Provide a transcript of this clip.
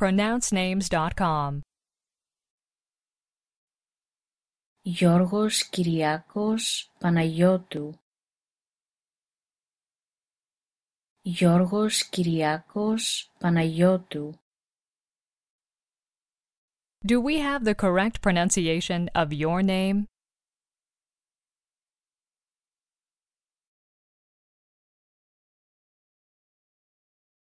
pronouncenames.com. Γιώργος Κυριάκος Παναγιώτου Γιώργος Κυριάκος Παναγιώτου Do we have the correct pronunciation of your name?